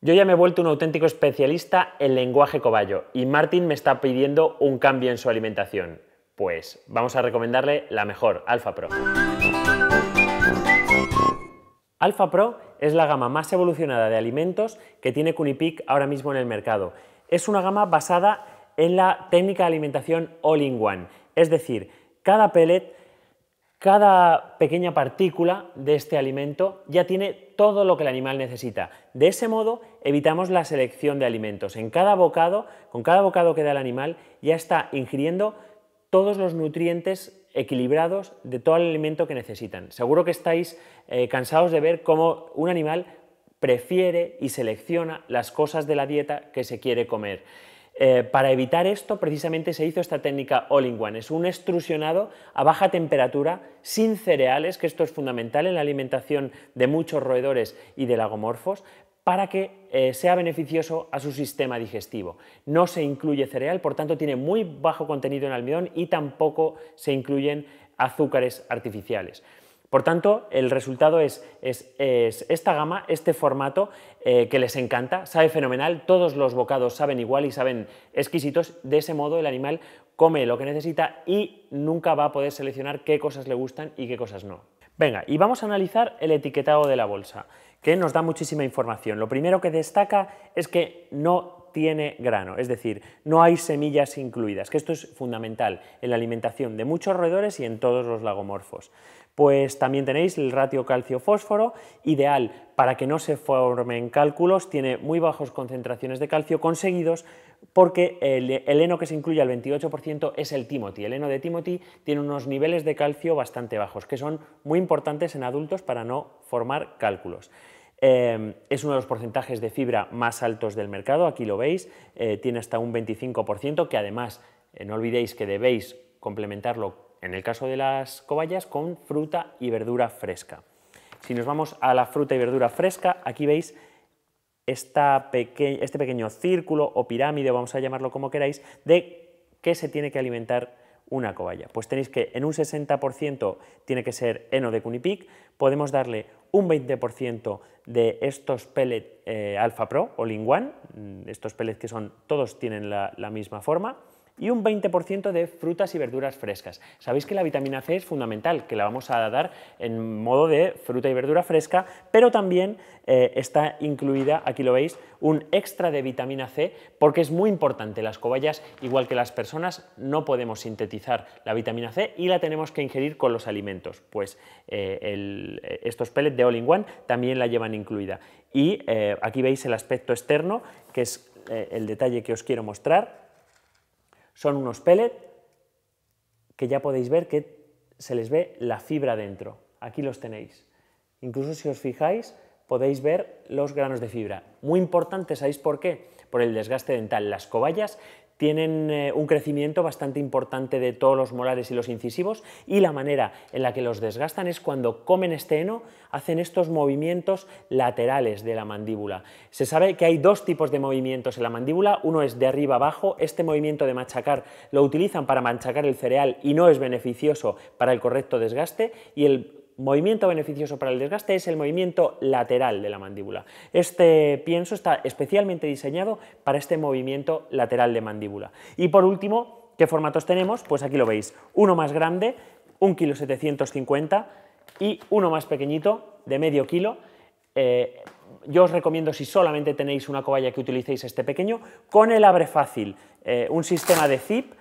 Yo ya me he vuelto un auténtico especialista en lenguaje cobayo y Martin me está pidiendo un cambio en su alimentación. Pues vamos a recomendarle la mejor, Alpha Pro. Alpha Pro es la gama más evolucionada de alimentos que tiene Cunipic ahora mismo en el mercado. Es una gama basada en la técnica de alimentación all-in-one, es decir, cada pellet cada pequeña partícula de este alimento ya tiene todo lo que el animal necesita. De ese modo evitamos la selección de alimentos. En cada bocado, con cada bocado que da el animal, ya está ingiriendo todos los nutrientes equilibrados de todo el alimento que necesitan. Seguro que estáis eh, cansados de ver cómo un animal prefiere y selecciona las cosas de la dieta que se quiere comer. Eh, para evitar esto, precisamente se hizo esta técnica all-in-one. Es un extrusionado a baja temperatura, sin cereales, que esto es fundamental en la alimentación de muchos roedores y de lagomorfos, para que eh, sea beneficioso a su sistema digestivo. No se incluye cereal, por tanto tiene muy bajo contenido en almidón y tampoco se incluyen azúcares artificiales. Por tanto, el resultado es, esta gama, este formato eh, que les encanta, sabe fenomenal, todos los bocados saben igual y saben exquisitos, de ese modo el animal come lo que necesita y nunca va a poder seleccionar qué cosas le gustan y qué cosas no. Venga, y vamos a analizar el etiquetado de la bolsa, que nos da muchísima información. Lo primero que destaca es que no tiene grano, es decir, no hay semillas incluidas, que esto es fundamental en la alimentación de muchos roedores y en todos los lagomorfos pues también tenéis el ratio calcio-fósforo, ideal para que no se formen cálculos, tiene muy bajas concentraciones de calcio conseguidos porque el, heno que se incluye al 28% es el Timothy. El heno de Timothy tiene unos niveles de calcio bastante bajos, que son muy importantes en adultos para no formar cálculos. Eh, es uno de los porcentajes de fibra más altos del mercado, aquí lo veis, eh, tiene hasta un 25%, que además eh, no olvidéis que debéis complementarlo en el caso de las cobayas, con fruta y verdura fresca. Si nos vamos a la fruta y verdura fresca, aquí veis este pequeño círculo o pirámide, vamos a llamarlo como queráis, de qué se tiene que alimentar una cobaya. Pues tenéis que en un 60% tiene que ser heno de cunipic, podemos darle un 20% de estos pellets eh, Alpha Pro o Linguan, mm, estos pellets que son, todos tienen la misma forma, y un 20% de frutas y verduras frescas. Sabéis que la vitamina C es fundamental, que la vamos a dar en modo de fruta y verdura fresca, pero también eh, está incluida, aquí lo veis, un extra de vitamina C, porque es muy importante. Las cobayas, igual que las personas, no podemos sintetizar la vitamina C y la tenemos que ingerir con los alimentos. Pues eh, eh, estos pellets de All-in-One también la llevan incluida. Y aquí veis el aspecto externo, que es el detalle que os quiero mostrar son unos pellets que ya podéis ver que se les ve la fibra dentro. Aquí los tenéis. Incluso si os fijáis, podéis ver los granos de fibra. Muy importante, ¿sabéis por qué? Por el desgaste dental. Las cobayas tienen eh, un crecimiento bastante importante de todos los molares y los incisivos y la manera en la que los desgastan es cuando comen este heno, hacen estos movimientos laterales de la mandíbula. Se sabe que hay dos tipos de movimientos en la mandíbula, uno es de arriba abajo, este movimiento de machacar lo utilizan para machacar el cereal y no es beneficioso para el correcto desgaste y el movimiento beneficioso para el desgaste es el movimiento lateral de la mandíbula. Este pienso está especialmente diseñado para este movimiento lateral de mandíbula. Y por último, ¿qué formatos tenemos? Pues aquí lo veis, uno más grande, 1,750 kg y uno más pequeñito, de medio kilo. Eh, yo os recomiendo, si solamente tenéis una cobaya, que utilicéis este pequeño, con el abre fácil, eh, un sistema de zip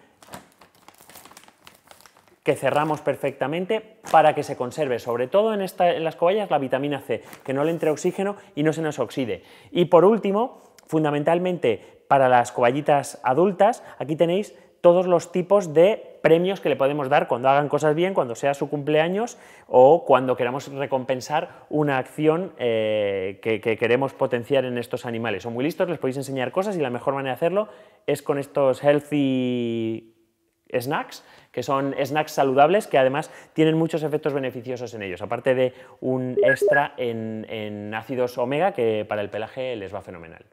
que cerramos perfectamente para que se conserve, sobre todo en, en las cobayas, la vitamina C, que no le entre oxígeno y no se nos oxide. Y por último, fundamentalmente para las cobayitas adultas, aquí tenéis todos los tipos de premios que le podemos dar cuando hagan cosas bien, cuando sea su cumpleaños o cuando queramos recompensar una acción eh, que, que, queremos potenciar en estos animales. Son muy listos, les podéis enseñar cosas y la mejor manera de hacerlo es con estos healthy snacks, que son snacks saludables que además tienen muchos efectos beneficiosos en ellos, aparte de un extra en, en ácidos omega que para el pelaje les va fenomenal.